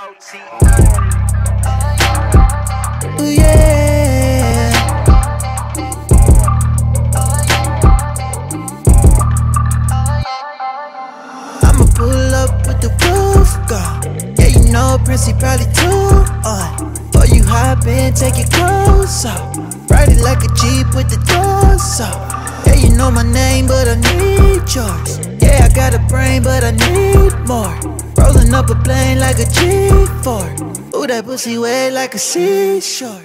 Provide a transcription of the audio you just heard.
Ooh, yeah. I'ma pull up with the roof gone. Yeah, you know Princey probably too uh. on. Before you hop in, take clothes off. Ride it like a Jeep with the doors off. Yeah, you know my name, but I need yours. Yeah, I got a brain, but I a plane like a G4. Ooh, that pussy wet like a seashore.